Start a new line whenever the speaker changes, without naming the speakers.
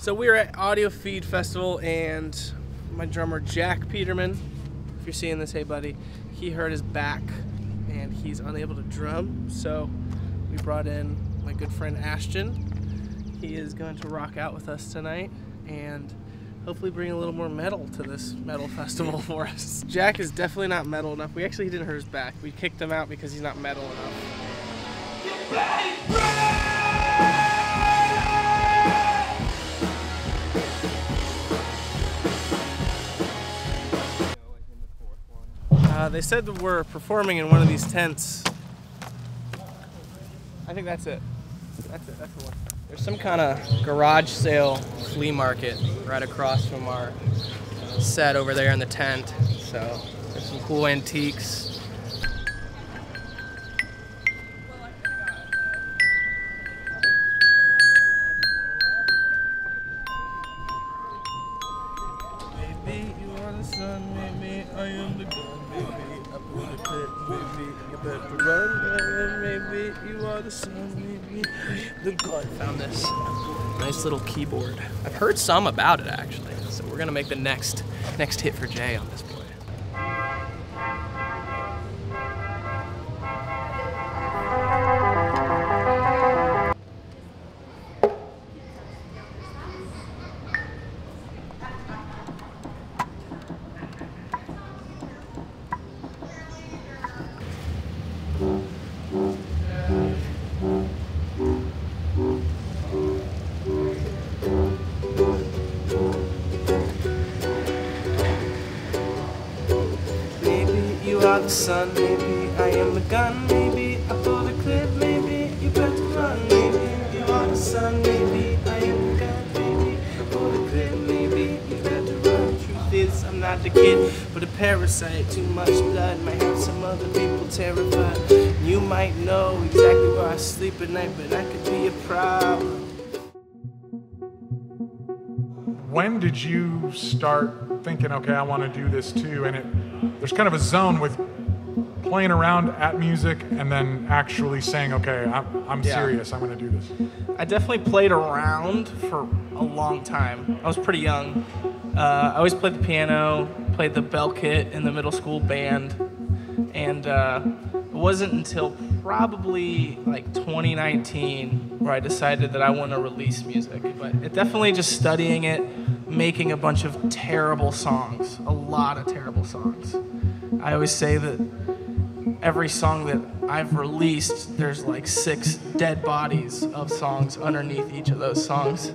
So we were at Audiofeed Festival, and my drummer Jack Peterman, if you're seeing this, hey buddy, he hurt his back, and he's unable to drum. So we brought in my good friend Ashton. He is going to rock out with us tonight, and hopefully bring a little more metal to this metal festival for us. Jack is definitely not metal enough. We actually didn't hurt his back. We kicked him out because he's not metal enough. Uh, they said we're performing in one of these tents. I think that's it. That's it. That's the one. There's some kind of garage sale flea market right across from our set over there in the tent. So there's some cool antiques. Maybe you are the sun, maybe I am the gun, baby. I pull the clip, baby. you better run, baby. you are the sun, am the gun. Found this nice little keyboard. I've heard some about it actually, so we're gonna make the next next hit for Jay on this play. Are the sun, maybe I am the gun, maybe I pull the clip, maybe you better run, maybe you are the sun, maybe I am the gun, maybe I pull the clip, maybe you better run. Truth is, I'm not the kid, but a parasite. Too much blood might have some other people terrified. You might know exactly where I sleep at night, but I could be a problem.
when did you start thinking, okay, I want to do this too? And it, there's kind of a zone with playing around at music and then actually saying, okay, I'm, I'm
Yeah.
serious, I'm going to do this.
I definitely played around for a long time. I was pretty young. Uh, I always played the piano, played the bell kit in the middle school band, and uh, it wasn't until probably like 2019 where I decided that I want to release music. But it definitely just studying it, making a bunch of terrible songs, a lot of terrible songs. I always say that every song that I've released, there's like six dead bodies of songs underneath each of those songs.